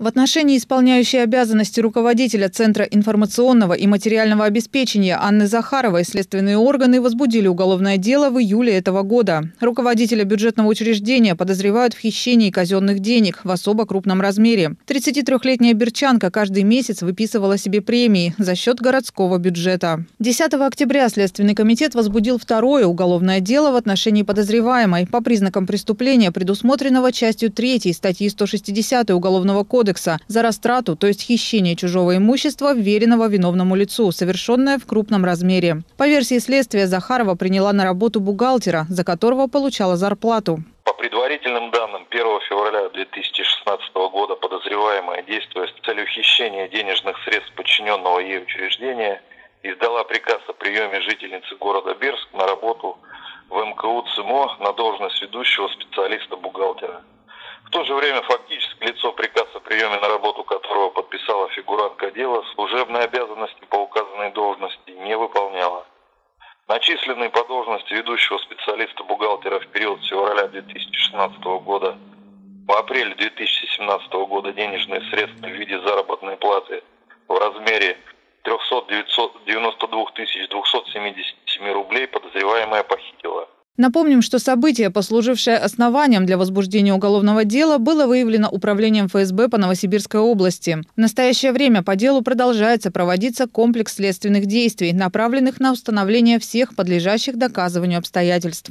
В отношении исполняющей обязанности руководителя Центра информационного и материального обеспечения Анны Захаровой следственные органы возбудили уголовное дело в июле этого года. Руководителя бюджетного учреждения подозревают в хищении казенных денег в особо крупном размере. 33-летняя берчанка каждый месяц выписывала себе премии за счет городского бюджета. 10 октября Следственный комитет возбудил второе уголовное дело в отношении подозреваемой по признакам преступления, предусмотренного частью 3 статьи 160 Уголовного кодекса кодекса за растрату, то есть хищение чужого имущества, веренного виновному лицу, совершенное в крупном размере. По версии следствия, Захарова приняла на работу бухгалтера, за которого получала зарплату. По предварительным данным, 1 февраля 2016 года подозреваемая, действуя с целью хищения денежных средств подчиненного ей учреждения, издала приказ о приеме жительницы города Берск на работу в МКУ ЦИМО на должность ведущего специалиста-бухгалтера. В то же время фактически лицо приказ о приеме на работу которого подписала фигурантка дела, служебные обязанности по указанной должности не выполняла. Начисленный по должности ведущего специалиста-бухгалтера в период с февраля 2016 года по апрель 2017 года денежные средства в виде заработной платы в размере 392 277 рублей подозреваемая похитила. Напомним, что событие, послужившее основанием для возбуждения уголовного дела, было выявлено Управлением ФСБ по Новосибирской области. В настоящее время по делу продолжается проводиться комплекс следственных действий, направленных на установление всех подлежащих доказыванию обстоятельств.